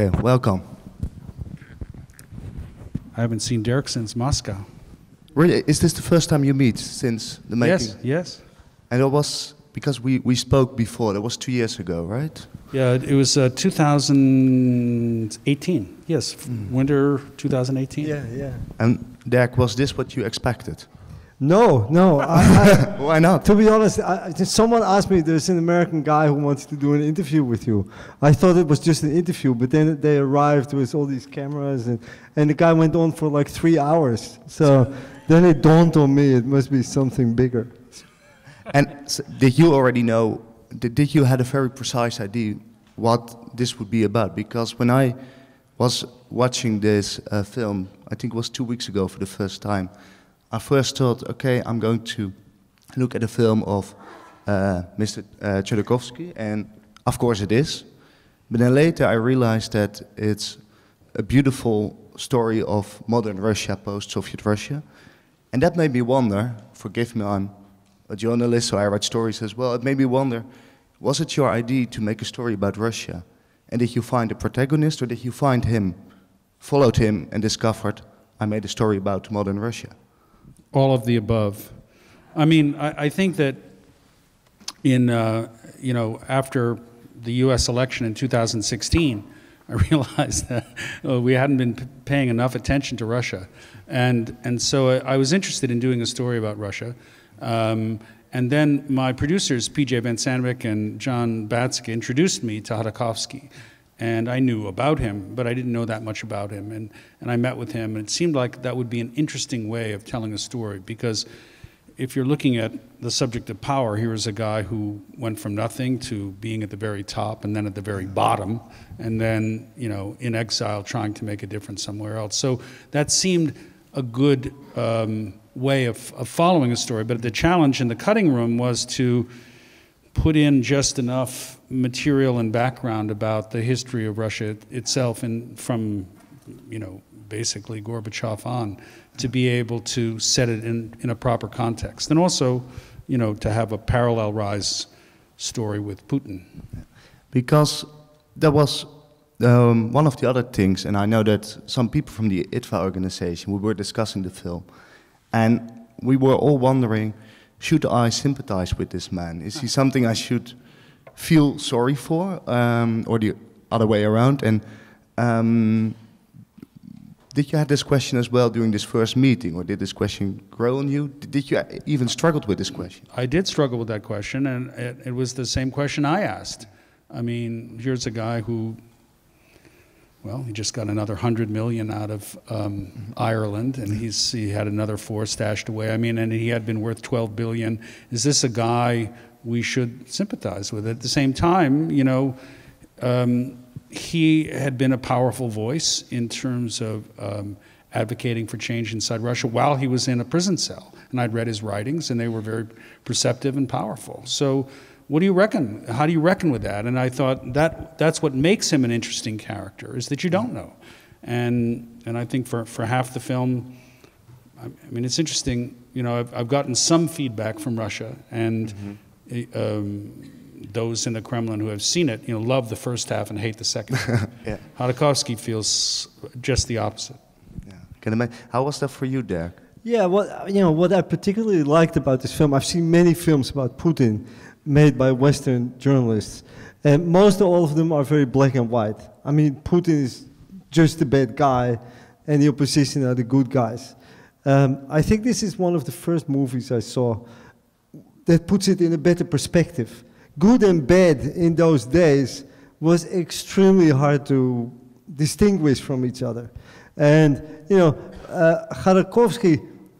Okay, welcome. I haven't seen Derk since Moscow. Really, is this the first time you meet since the making? Yes, yes. And it was because we, we spoke before. That was two years ago, right? Yeah, it was uh, 2018. Yes, winter 2018. Yeah, yeah. And Derk, was this what you expected? No, no. I, I, Why not? to be honest, I, someone asked me, there's an American guy who wants to do an interview with you. I thought it was just an interview, but then they arrived with all these cameras, and, and the guy went on for like three hours. So then it dawned on me it must be something bigger. And s- did you already know? Did, did you had a very precise idea what this would be about? Because when I was watching this uh, film, I think it was two weeks ago for the first time, I first thought, okay, I'm going to look at a film of uh, Mr. Uh, and of course it is. But then later I realized that it's a beautiful story of modern Russia, post-Soviet Russia. And that made me wonder, forgive me, I'm a journalist, so I write stories as well. It made me wonder, was it your idea to make a story about Russia? And did you find a protagonist, or did you find him, followed him, and discovered, I made a story about modern Russia? All of the above. I mean, I, I think that in, uh, you know, after the U.S. election in 2016, I realized that uh, we hadn't been paying enough attention to Russia. And, and so I, I was interested in doing a story about Russia. Um, and then my producers, PJ Van Sandwijk and John Battsek, introduced me to Khodorkovsky. And I knew about him, but I didn't know that much about him. And, and I met with him, and it seemed like that would be an interesting way of telling a story because if you're looking at the subject of power, here is a guy who went from nothing to being at the very top and then at the very bottom, and then, you know, in exile trying to make a difference somewhere else. So that seemed a good um, way of, of following a story. But the challenge in the cutting room was to put in just enough material and background about the history of Russia itself and from, you know, basically Gorbachev on to be able to set it in, in a proper context. And also, you know, to have a parallel rise story with Putin. Because there was um, one of the other things, and I know that some people from the IDFA organization, we were discussing the film, and we were all wondering, should I sympathize with this man? Is he something I should feel sorry for, um, or the other way around? And um, did you have this question as well during this first meeting, or did this question grow on you? Did you even struggle with this question? I did struggle with that question, and it, it was the same question I asked. I mean, here's a guy who, well, he just got another hundred million out of um, Ireland, and he's he had another four stashed away. I mean, and he had been worth 12 billion. Is this a guy we should sympathize with? At the same time, you know, um, he had been a powerful voice in terms of um, advocating for change inside Russia while he was in a prison cell. And I'd read his writings, and they were very perceptive and powerful. So, what do you reckon? How do you reckon with that? And I thought that that's what makes him an interesting character is that you don't know. And and I think for, for half the film, I I mean, it's interesting. You know, I've, I've gotten some feedback from Russia, and um, those in the Kremlin who have seen it, you know, love the first half and hate the second. half. Yeah. Khodorkovsky feels just the opposite. Yeah. Can imagine. How was that for you, Derk? Yeah, what you know, what I particularly liked about this film, I've seen many films about Putin made by Western journalists, and most all of them are very black and white. I mean, Putin is just a bad guy, and the opposition are the good guys. Um, I think this is one of the first movies I saw that puts it in a better perspective. Good and bad in those days was extremely hard to distinguish from each other. And, you know, uh,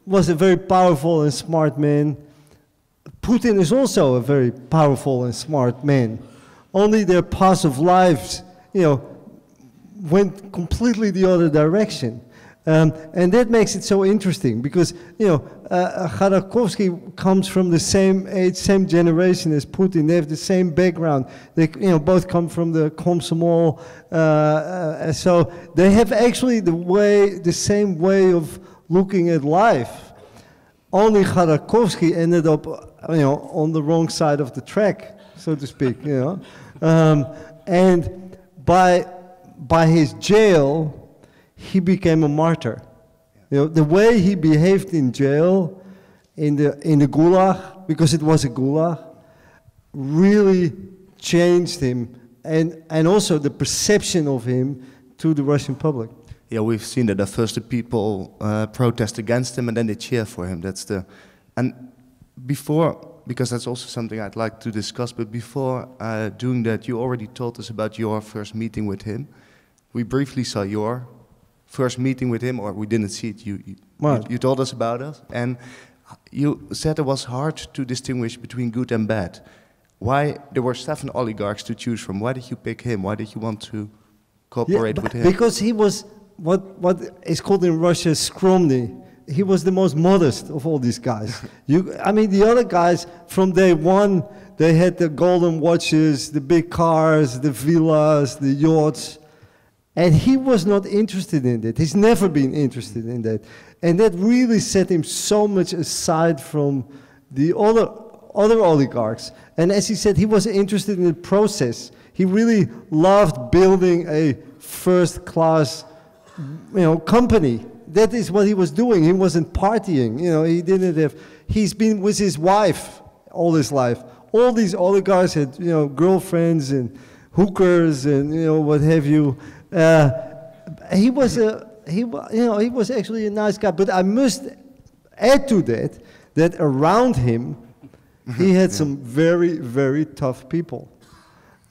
was a very powerful and smart man. Putin is also a very powerful and smart man. Only their paths of lives, you know, went completely the other direction. Um, and that makes it so interesting because, you know, uh, Khodorkovsky comes from the same age, same generation as Putin. They have the same background. They, you know, both come from the Komsomol. Uh, uh, so they have actually the way, the same way of looking at life. Only Khodorkovsky ended up, you know, on the wrong side of the track, so to speak, you know. Um, and by by his jail, he became a martyr. You know, the way he behaved in jail, in the, in the gulag, because it was a gulag, really changed him and, and also the perception of him to the Russian public. Yeah, we've seen that at first the people uh, protest against him and then they cheer for him. That's the, and before, because that's also something I'd like to discuss, but before uh, doing that, you already told us about your first meeting with him. We briefly saw your first meeting with him, or we didn't see it. You, you, you, you told us about it, and you said it was hard to distinguish between good and bad. Why there were seven oligarchs to choose from? Why did you pick him? Why did you want to cooperate Yeah, with him? Because he was what, what is called in Russia skromny. He was the most modest of all these guys. You, I mean, the other guys from day one, they had the golden watches, the big cars, the villas, the yachts. And he was not interested in that. He's never been interested in that. And that really set him so much aside from the other, other oligarchs. And as he said, he was interested in the process. He really loved building a first class you know, company. That is what he was doing. He wasn't partying. You know, he didn't have. He's been with his wife all his life. All these oligarchs had, you know, girlfriends and hookers and you know what have you. Uh, he was a he, you know, he was actually a nice guy. But I must add to that that around him, he had some very very tough people.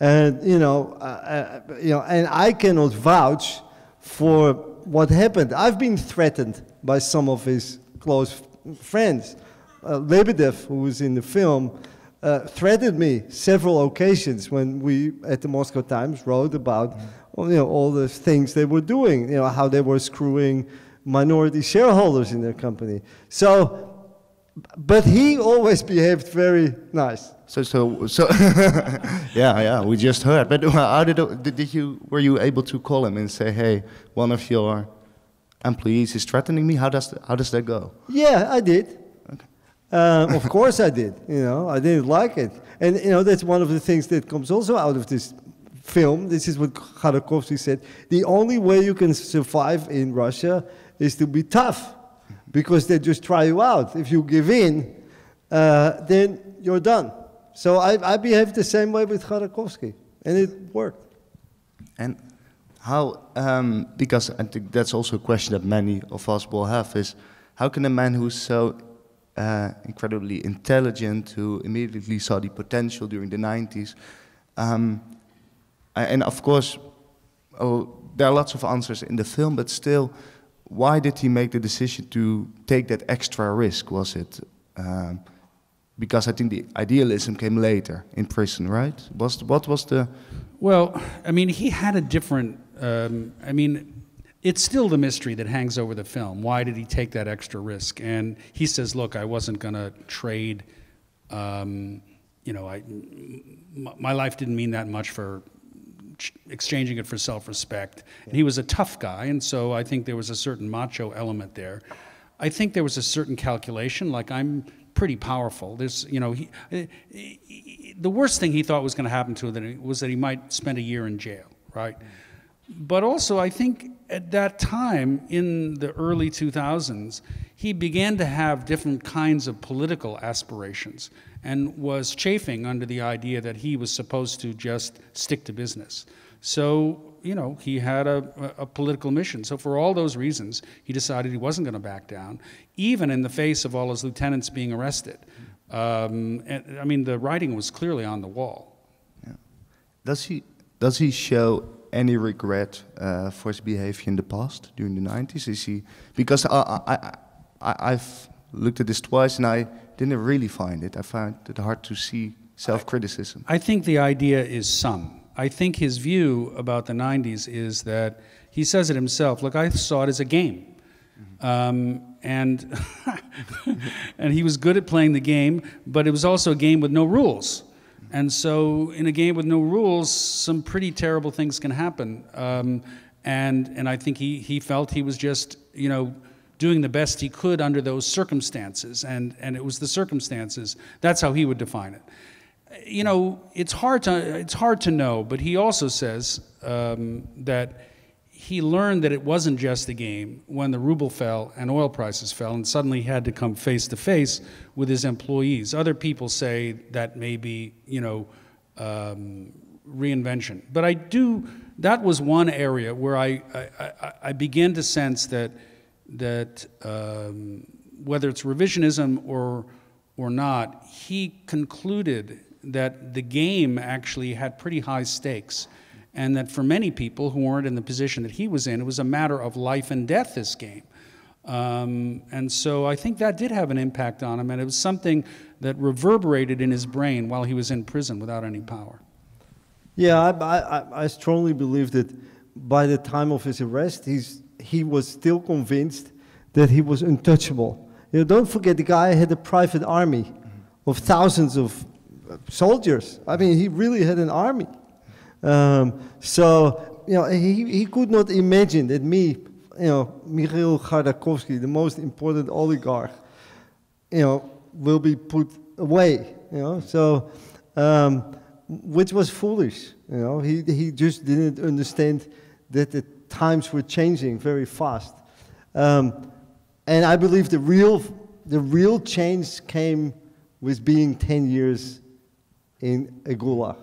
And you know, uh, uh, you know, and I cannot vouch for what happened. I've been threatened by some of his close friends. Uh, Lebedev, who was in the film, uh, threatened me several occasions when we at the Moscow Times wrote about you know, all the things they were doing. You know how they were screwing minority shareholders in their company. So, but he always behaved very nice. So, so, so, yeah, yeah, we just heard. But how did, did did you, were you able to call him and say, hey, one of your employees is threatening me? How does, how does that go? Yeah, I did. Um, of course I did. You know, I didn't like it. And, you know, that's one of the things that comes also out of this film. This is what Khodorkovsky said. The only way you can survive in Russia is to be tough because they just try you out. If you give in, uh, then you're done. So I, I behaved the same way with Khodorkovsky, and it worked. And how, um, because I think that's also a question that many of us will have, is how can a man who's so uh, incredibly intelligent, who immediately saw the potential during the 90s, um, and of course, oh, there are lots of answers in the film, but still, why did he make the decision to take that extra risk? Was it um, because I think the idealism came later in prison, right? Was what was the Well, I mean, he had a different. Um, I mean, it's still the mystery that hangs over the film. Why did he take that extra risk? And he says, "Look, I wasn't going to trade. Um, you know, I, my life didn't mean that much for exchanging it for self-respect. And he was a tough guy, and so I think there was a certain macho element there. I think there was a certain calculation, like I'm pretty powerful. There's, you know, he, eh, eh, the worst thing he thought was going to happen to him was that he might spend a year in jail, right? But also, I think at that time, in the early 2000s, he began to have different kinds of political aspirations and was chafing under the idea that he was supposed to just stick to business. So, you know, he had a, a political mission. So, for all those reasons, he decided he wasn't going to back down, even in the face of all his lieutenants being arrested. Um, and, I mean, the writing was clearly on the wall. Does he does he show any regret uh, for his behavior in the past during the 90s? Is he because I, I, I I've looked at this twice and I didn't really find it. I found it hard to see self-criticism. I think the idea is some. I think his view about the 90s is that he says it himself look, I saw it as a game. Um, and, and he was good at playing the game, but it was also a game with no rules. And so, in a game with no rules, some pretty terrible things can happen. Um, and, and I think he, he felt he was just, you know, doing the best he could under those circumstances. And, and it was the circumstances. That's how he would define it you know, it's hard to it's hard to know, but he also says um, that he learned that it wasn't just a game when the ruble fell and oil prices fell, and suddenly he had to come face to face with his employees. Other people say that may be, you know, um, reinvention. But I do, that was one area where I, I, I, I began to sense that, that um, whether it's revisionism or, or not, he concluded that the game actually had pretty high stakes and that for many people who weren't in the position that he was in, it was a matter of life and death, this game. Um, and so I think that did have an impact on him, and it was something that reverberated in his brain while he was in prison without any power. Yeah, I, I, I strongly believe that by the time of his arrest, he's, he was still convinced that he was untouchable. You know, don't forget the guy had a private army of thousands of soldiers. I mean, he really had an army. Um, so, you know, he, he could not imagine that me, you know, Mikhail Khodorkovsky, the most important oligarch, you know, will be put away, you know. So, um, which was foolish, you know. He, he just didn't understand that the times were changing very fast. Um, and I believe the real, the real change came with being 10 years in a gulag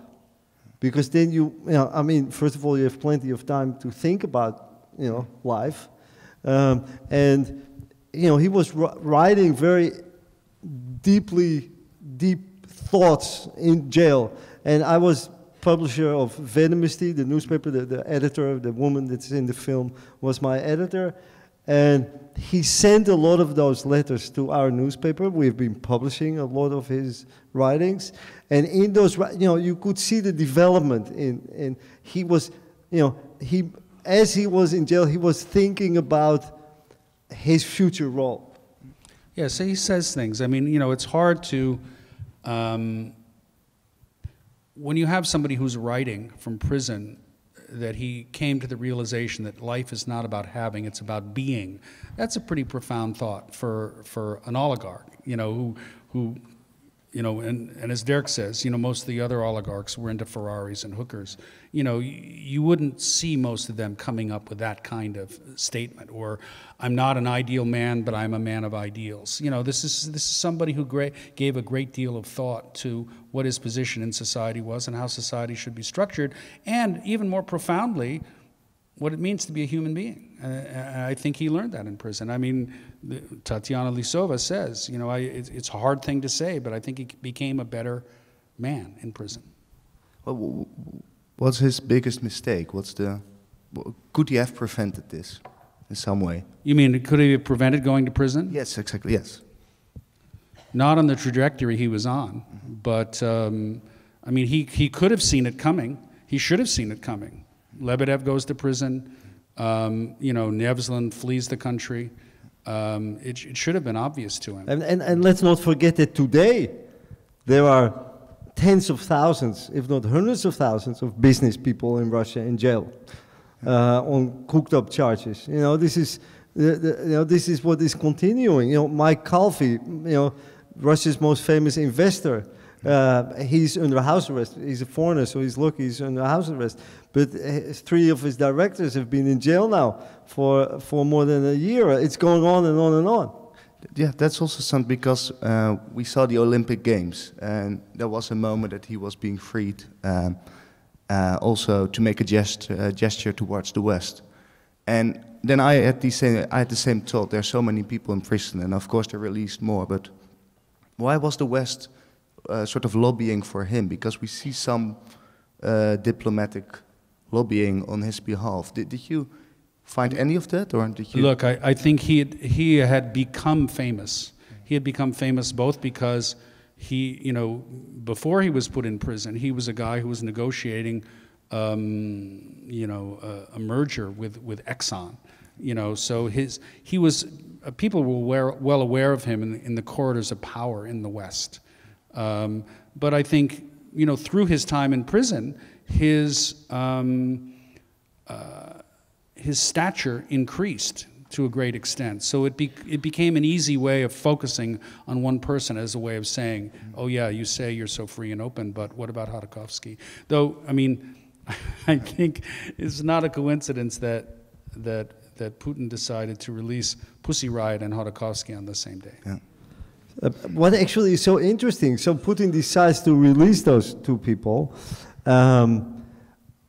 because then you, you know, I mean, first of all, you have plenty of time to think about, you know, life. Um, and, you know, he was writing very deeply, deep thoughts in jail. And I was publisher of Vedomosti, the newspaper, the, the editor, the woman that's in the film was my editor. And he sent a lot of those letters to our newspaper. We've been publishing a lot of his writings. And in those, you know, you could see the development in, and he was, you know, he, as he was in jail, he was thinking about his future role. Yeah, so he says things. I mean, you know, it's hard to, um, when you have somebody who's writing from prison, that he came to the realization that life is not about having, it's about being. That's a pretty profound thought for, for an oligarch, you know, who, who you know, and, and as Derk says, you know, most of the other oligarchs were into Ferraris and hookers. You know, you, you wouldn't see most of them coming up with that kind of statement, or I'm not an ideal man, but I'm a man of ideals. You know, this is this is somebody who gave a great deal of thought to what his position in society was and how society should be structured, and even more profoundly, what it means to be a human being. Uh, I think he learned that in prison. I mean, Tatyana Lysova says, you know, I, it's, a hard thing to say, but I think he became a better man in prison. Well, what's his biggest mistake? What's the could he have prevented this in some way? You mean could he have prevented going to prison? Yes, exactly. Yes. Not on the trajectory he was on, but um, I mean, he he could have seen it coming. He should have seen it coming. Lebedev goes to prison. Um, you know, Nevzlin flees the country. Um, it, it, should have been obvious to him. And, and, and let's not forget that today there are tens of thousands, if not hundreds of thousands, of business people in Russia in jail uh, on cooked up charges. You know, this is, you know, this is what is continuing. You know, Mike Calvey, you know, Russia's most famous investor, uh, he's under house arrest. He's a foreigner, so he's lucky he's under house arrest. But three of his directors have been in jail now for, for more than a year. It's going on and on and on. Yeah, that's also something because uh, we saw the Olympic Games, and there was a moment that he was being freed, um, uh, also to make a gest, uh, gesture towards the West. And then I had the same, I had the same thought. There are so many people in prison, and of course they released more. But why was the West uh, sort of lobbying for him because we see some uh, diplomatic lobbying on his behalf. Did, did you find any of that, or did you? Look, I, I think he had, he had become famous. He had become famous both because he, you know, before he was put in prison, he was a guy who was negotiating, um, you know, a, a merger with with Exxon. You know, so his he was uh, people were aware, well aware of him in in the corridors of power in the West. Um, but I think, you know, through his time in prison, his, um, uh, his stature increased to a great extent. So it, be, it became an easy way of focusing on one person as a way of saying, oh, yeah, you say you're so free and open, but what about Khodorkovsky? Though, I mean, I think it's not a coincidence that that, that Putin decided to release Pussy Riot and Khodorkovsky on the same day. Yeah. Uh, what actually is so interesting, so Putin decides to release those two people, um,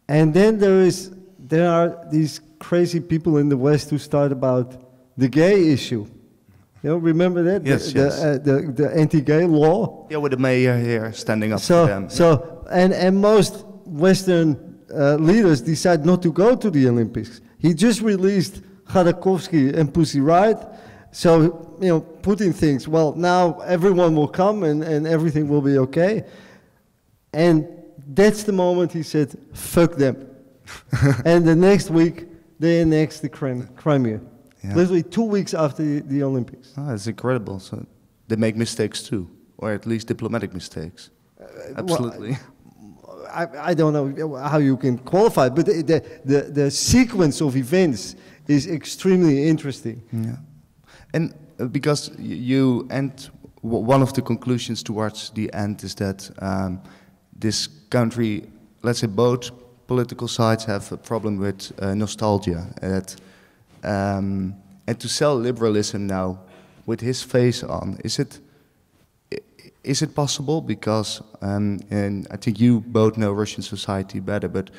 and then there is there are these crazy people in the West who start about the gay issue. You know, remember that Yes, the, yes. The, uh, the, the anti-gay law. Yeah, with the mayor here standing up So, for them. so and and most Western uh, leaders decide not to go to the Olympics. He just released Khodorkovsky and Pussy Riot. So you know, Putin thinks, well, now everyone will come and, and everything will be okay. And that's the moment he said, fuck them. and the next week, they annexed the Crim- Crimea. Yeah. Literally two weeks after the, the Olympics. Ah, oh, it's incredible. So they make mistakes too, or at least diplomatic mistakes. Uh, Absolutely. I, I don't know how you can qualify, but the, the, the, the sequence of events is extremely interesting. Yeah. And uh, because you end, one of the conclusions towards the end is that um, this country, let's say both political sides have a problem with uh, nostalgia. And, um, and to sell liberalism now with his face on, is it, is it possible? Because, um, and I think you both know Russian society better, but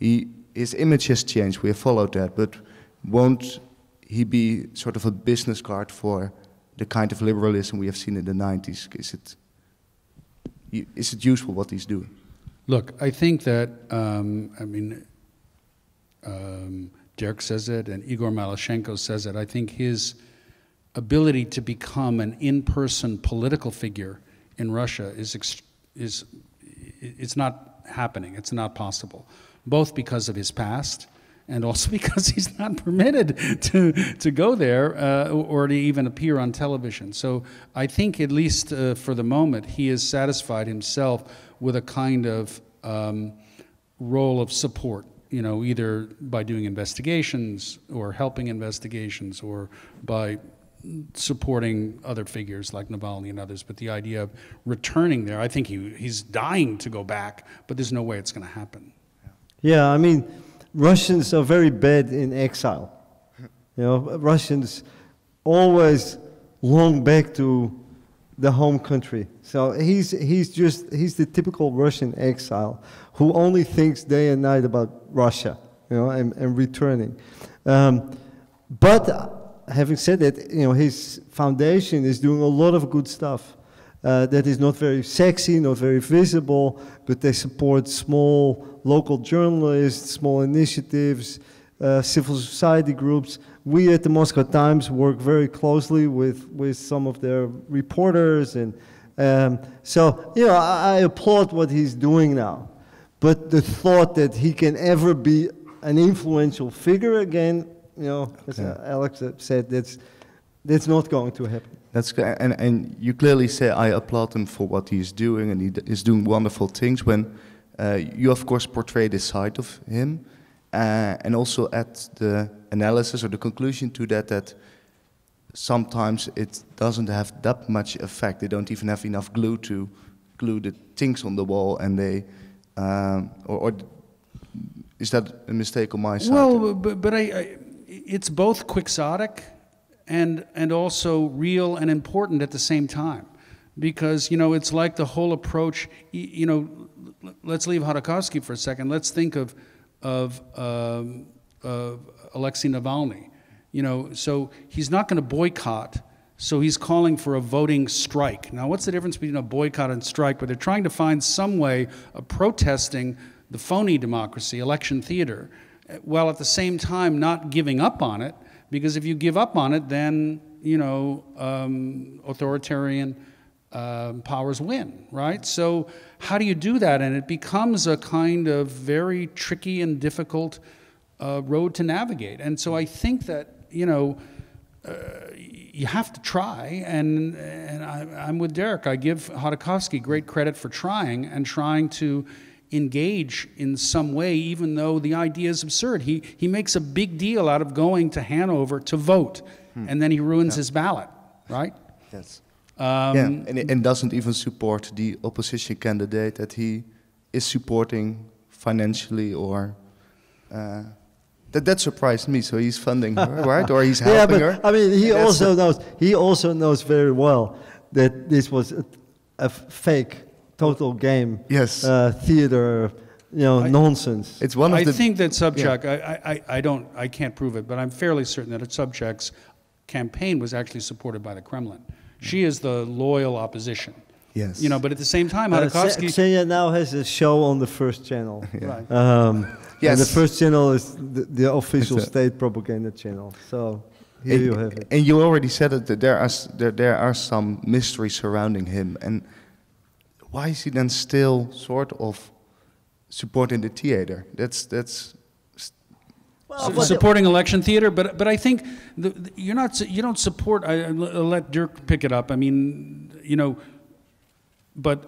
he, his image has changed. We have followed that, but won't he be sort of a business card for the kind of liberalism we have seen in the 90s? Is it, is it useful what he's doing? Look, I think that, um, I mean, um, Derk says it and Igor Malashenko says it. I think his ability to become an in person political figure in Russia is, is it's not happening, it's not possible, both because of his past. And also because he's not permitted to, to go there uh, or to even appear on television. So I think, at least uh, for the moment, he has satisfied himself with a kind of um, role of support, you know, either by doing investigations or helping investigations or by supporting other figures like Navalny and others. But the idea of returning there, I think he, he's dying to go back, but there's no way it's going to happen. Yeah, I mean, Russians are very bad in exile. You know, Russians always long back to the home country. So he's, he's just, he's the typical Russian exile who only thinks day and night about Russia, you know, and, and returning. Um, but having said that, you know, his foundation is doing a lot of good stuff. Uh, that is not very sexy, not very visible, but they support small local journalists, small initiatives, uh, civil society groups. We at the Moscow Times work very closely with, with some of their reporters. And um, so, you know, I, I applaud what he's doing now. But the thought that he can ever be an influential figure again, you know, as uh, Alex said, that's, that's not going to happen. That's and and you clearly say I applaud him for what he is doing, and he is doing wonderful things. When uh, you of course portray this side of him, uh, and also add the analysis or the conclusion to that that sometimes it doesn't have that much effect. They don't even have enough glue to glue the things on the wall, and they um, or, or is that a mistake on my side? Well, but, but I, I, it's both quixotic and, and also real and important at the same time. Because, you know, it's like the whole approach, you know, let's leave Khodorkovsky for a second. Let's think of, of, um, of Alexei Navalny. You know, so he's not going to boycott, so he's calling for a voting strike. Now, what's the difference between a boycott and strike? But they're trying to find some way of protesting the phony democracy, election theater, while at the same time not giving up on it, because if you give up on it, then, you know, um, authoritarian um, powers win, right? So, how do you do that? And it becomes a kind of very tricky and difficult uh, road to navigate. And so, I think that, you know, uh, you have to try, and, and I, I'm with Derk. I give Khodorkovsky great credit for trying and trying to engage in some way, even though the idea is absurd. He, he makes a big deal out of going to Hanover to vote, and then he ruins his ballot, right? Yes. Um, yeah, and, and doesn't even support the opposition candidate that he is supporting financially or. Uh, That that surprised me. So he's funding her, right? Or he's helping yeah, but her. I mean, he also knows. He also knows very well that this was a, a fake, total game. Yes. Uh, theater, you know, I- nonsense. It's one of I the. think that Sobchak, I, I, I don't, I can't prove it, but I'm fairly certain that Sobchak's campaign was actually supported by the Kremlin. She is the loyal opposition. Yes. You know, but at the same time, Uh, Khodorkovsky. Ksenia now has a show on the first channel. Right. Um, Yes. And the first channel is the, the official It's a- state propaganda channel. So here you have it. And you already said it that there are there, there are some mysteries surrounding him, and why is he then still sort of supporting the theater? That's that's Su- supporting election theater, but but I think the, the- you're not you don't support. I, I'll let Derk pick it up. I mean, you know, but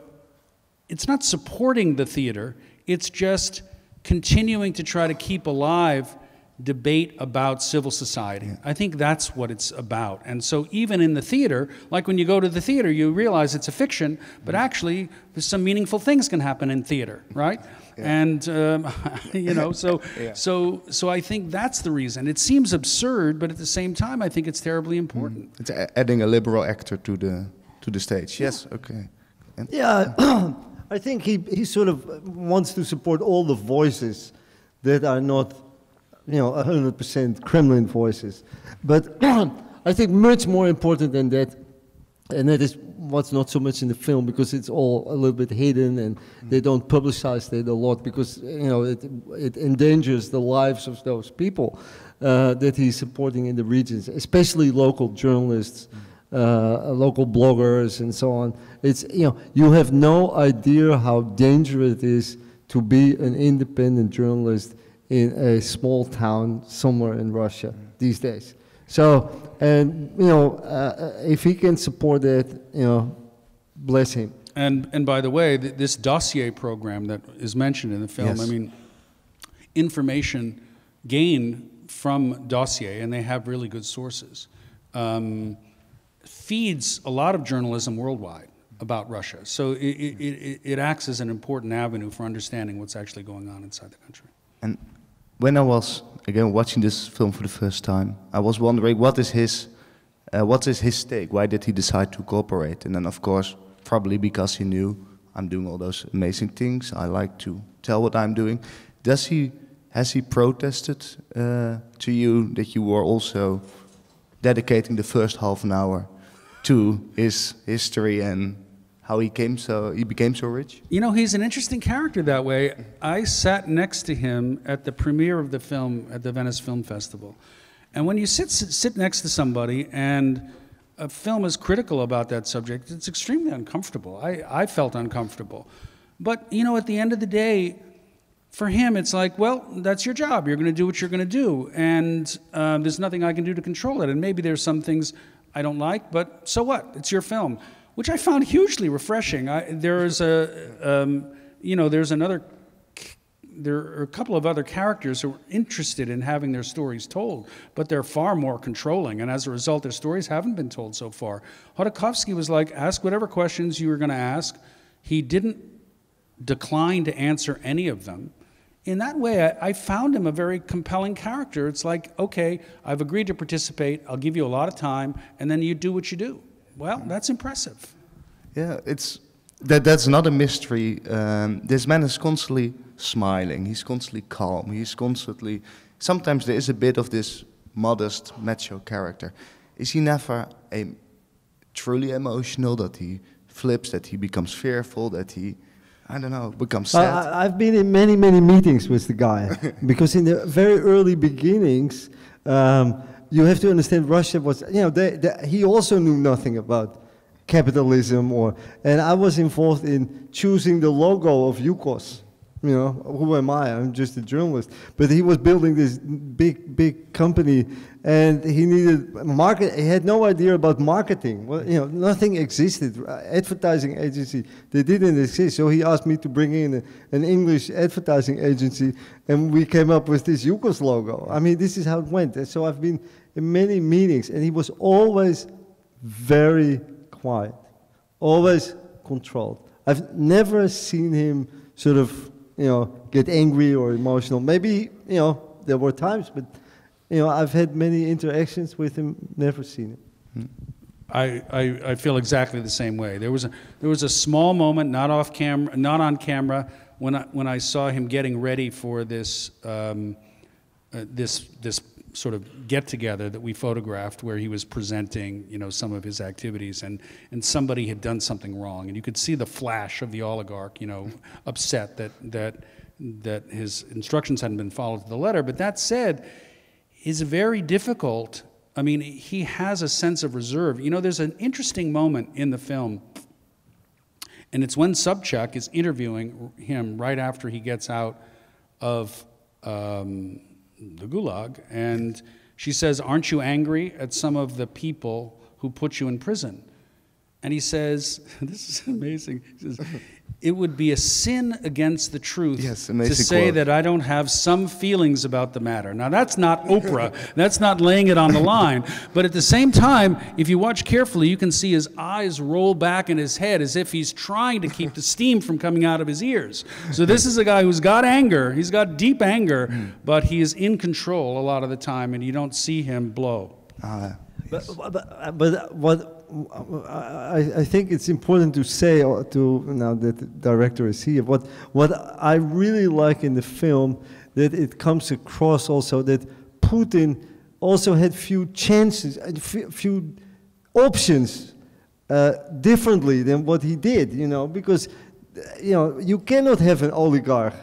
it's not supporting the theater. It's just continuing to try to keep alive debate about civil society. I think that's what it's about. And so even in the theater, like when you go to the theater, you realize it's a fiction, but actually there's some meaningful things can happen in theater, right? And um, you know, so Yeah. so so I think that's the reason. It seems absurd, but at the same time, I think it's terribly important. it's a- adding a liberal actor to the to the stage. Yes. Okay. And Yeah, I think he, he sort of wants to support all the voices that are not, you know, 100% Kremlin voices. But I think much more important than that, and that is what's not so much in the film because it's all a little bit hidden and they don't publicize it a lot because, you know, it, it endangers the lives of those people uh, that he's supporting in the regions, especially local journalists uh, local bloggers and so on. It's you know you have no idea how dangerous it is to be an independent journalist in a small town somewhere in Russia these days. So and you know uh, if he can support it, you know, bless him. And and by the way, th- this dossier program that is mentioned in the film, Yes. I mean, information gained from dossier, and they have really good sources, um, feeds a lot of journalism worldwide about Russia. So it, it, it, it acts as an important avenue for understanding what's actually going on inside the country. and when I was again watching this film for the first time, I was wondering what is his uh, what is his stake? Why did he decide to cooperate? And then of course, probably because he knew I'm doing all those amazing things. I like to tell what I'm doing. Does he has he protested uh, to you that you were also dedicating the first half an hour to his history and how he came so he became so rich? You know, he's an interesting character that way. I sat next to him at the premiere of the film at the Venice Film Festival. And when you sit, sit, next to somebody and a film is critical about that subject, it's extremely uncomfortable. I, I felt uncomfortable. But, you know, at the end of the day, for him, it's like, well, that's your job. You're going to do what you're going to do. And um, there's nothing I can do to control it. And maybe there's some things I don't like, but so what? It's your film, which I found hugely refreshing. I, there's a, um, you know, there's another, there are a couple of other characters who are interested in having their stories told, but they're far more controlling. And as a result, their stories haven't been told so far. Khodorkovsky was like, ask whatever questions you were going to ask. He didn't decline to answer any of them. In that way, I, I found him a very compelling character. It's like, okay, I've agreed to participate, I'll give you a lot of time, and then you do what you do. Well, that's impressive. Yeah, it's that. That's not a mystery. Um, this man is constantly smiling. He's constantly calm. He's constantly. Sometimes there is a bit of this modest macho character. Is he never a truly emotional? That he flips. That he becomes fearful. That he, I don't know, becomes Uh, sad. I, I've been in many, many meetings with the guy because in the very early beginnings, um, you have to understand Russia was, you know, they, they, he also knew nothing about capitalism or, and I was involved in choosing the logo of Yukos. You know, who am I? I'm just a journalist. But he was building this big, big company, and he needed market. He had no idea about marketing. Well, you know, nothing existed. Advertising agency, they didn't exist. So he asked me to bring in a, an English advertising agency, and we came up with this Yukos logo. I mean, this is how it went. And so I've been in many meetings, and he was always very quiet, always controlled. I've never seen him sort of, you know, get angry or emotional. Maybe, you know, there were times, but you know, I've had many interactions with him, never seen him. I, I, I feel exactly the same way. There was a, there was a small moment, not off camera, not on camera, when I, when I saw him getting ready for this, um, uh, this, this sort of get together that we photographed where he was presenting, you know, some of his activities and, and somebody had done something wrong. And you could see the flash of the oligarch, you know, upset that, that, that his instructions hadn't been followed to the letter. But that said, is very difficult. I mean, he has a sense of reserve. You know, there's an interesting moment in the film, and it's when Sobchak is interviewing him right after he gets out of um, the gulag, and she says, Aren't you angry at some of the people who put you in prison? And he says, This is amazing. He says, it would be a sin against the truth Yes, to say quote. that I don't have some feelings about the matter. Now, that's not Oprah. that's not laying it on the line. But at the same time, if you watch carefully, you can see his eyes roll back in his head as if he's trying to keep the steam from coming out of his ears. So, this is a guy who's got anger. He's got deep anger, but he is in control a lot of the time, and you don't see him blow. Uh, But, but, but what I, I think it's important to say uh, to now that the director is here. What what I really like in the film that it comes across also that Putin also had few chances, and few options uh, differently than what he did. You know because uh, you know you cannot have an oligarch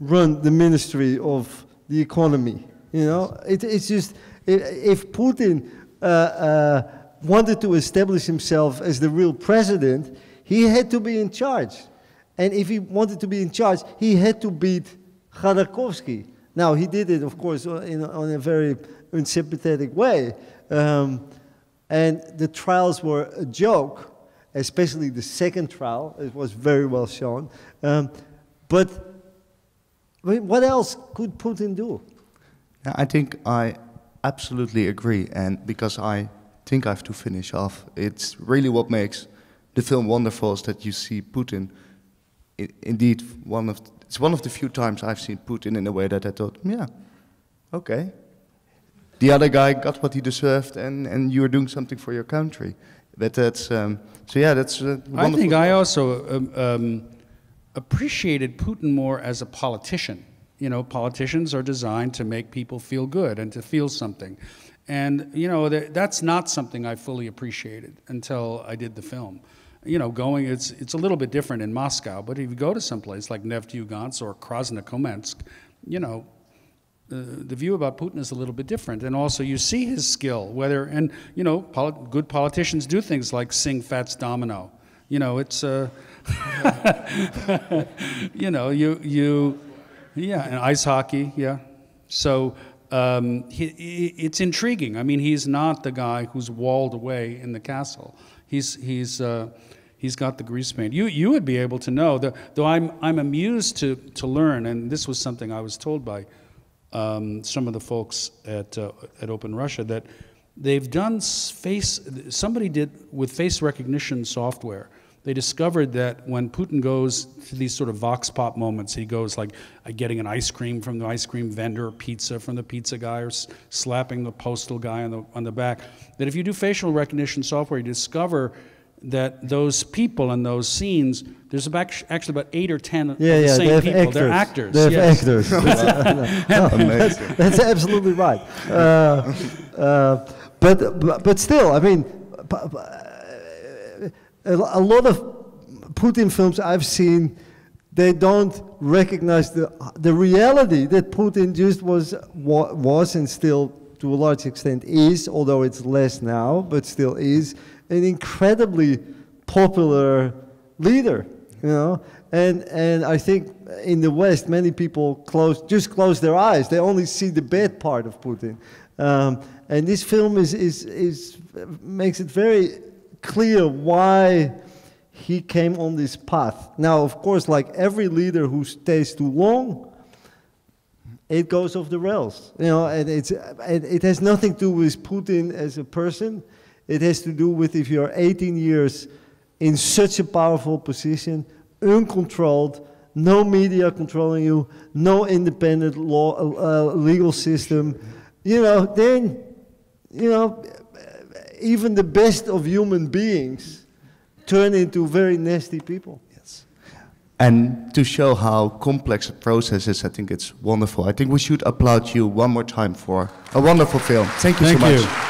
run the ministry of the economy. You know it, it's just if Putin. Uh, uh, wanted to establish himself as the real president, he had to be in charge. And if he wanted to be in charge, he had to beat Khodorkovsky. Now, he did it, of course, in, on a very unsympathetic way. Um, and the trials were a joke, especially the second trial. It was very well shown. Um, but I mean, what else could Putin do? I think I absolutely agree, and because I think I have to finish off, it's really what makes the film wonderful is that you see Putin. I, indeed, one of it's one of the few times I've seen Putin in a way that I thought, yeah, okay. The other guy got what he deserved, and, and you are doing something for your country. But that's um, so yeah, that's. Uh, I think I also um, um, appreciated Putin more as a politician. You know, politicians are designed to make people feel good and to feel something. And, you know, th- that's not something I fully appreciated until I did the film. You know, going, it's, it's a little bit different in Moscow, but if you go to some place like Nefteyugansk or Krasnokamensk, you know, the view about Putin is a little bit different. And also, you see his skill, whether, and, you know, poli- good politicians do things like sing Fats Domino. You know, it's, uh, you know, you, you, yeah, and ice hockey, yeah. So um, he, he, it's intriguing. I mean, he's not the guy who's walled away in the castle. He's, he's, uh, he's got the grease paint. You, you would be able to know, though, I'm, I'm amused to, to learn, and this was something I was told by um, some of the folks at, uh, at Open Russia, that they've done face, somebody did with face recognition software. They discovered that when Putin goes to these sort of vox pop moments, he goes like uh, getting an ice cream from the ice cream vendor, pizza from the pizza guy, or s- slapping the postal guy on the, on the back. That if you do facial recognition software, you discover that those people in those scenes, there's about, actually about eight or ten Yeah, of the yeah, same they people. actors. They're actors. They have yes. actors. that's, Amazing. that's absolutely right. Uh, uh, but, but but still, I mean, p- p- a lot of Putin films I've seen, they don't recognize the the reality that Putin just was was and still to a large extent is, although it's less now, but still is an incredibly popular leader. You know, and and I think in the West, many people close just close their eyes. They only see the bad part of Putin. Um, and this film is, is, is makes it very clear why he came on this path. Now, of course, like every leader who stays too long, it goes off the rails. You know, and it's and it has nothing to do with Putin as a person. It has to do with if you're 18 years in such a powerful position, uncontrolled, no media controlling you, no independent law, uh, legal system, you know, then, you know, even the best of human beings turn into very nasty people. Yes. And to show how complex a process is, I think it's wonderful. I think we should applaud you one more time for a wonderful film. Thank you Thank so much. you.